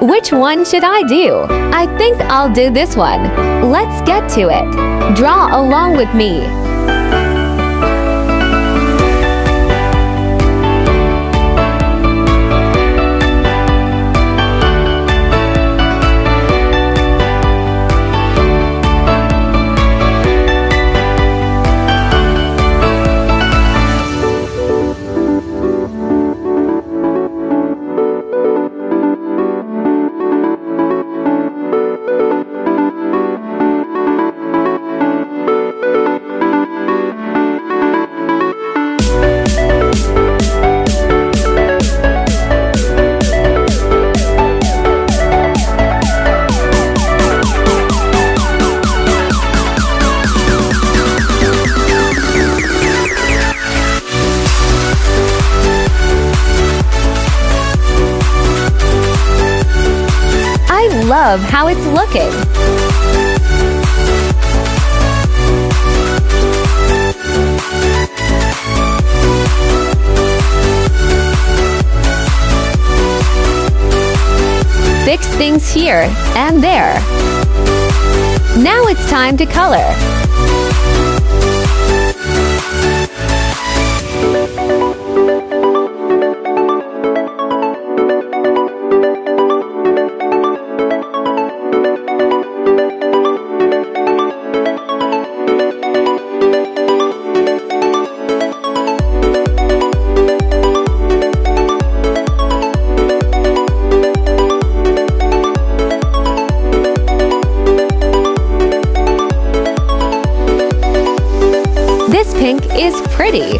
Which one should I do? I think I'll do this one. Let's get to it. Draw along with me. Love how it's looking. Fix things here and there. Now it's time to color. Pretty.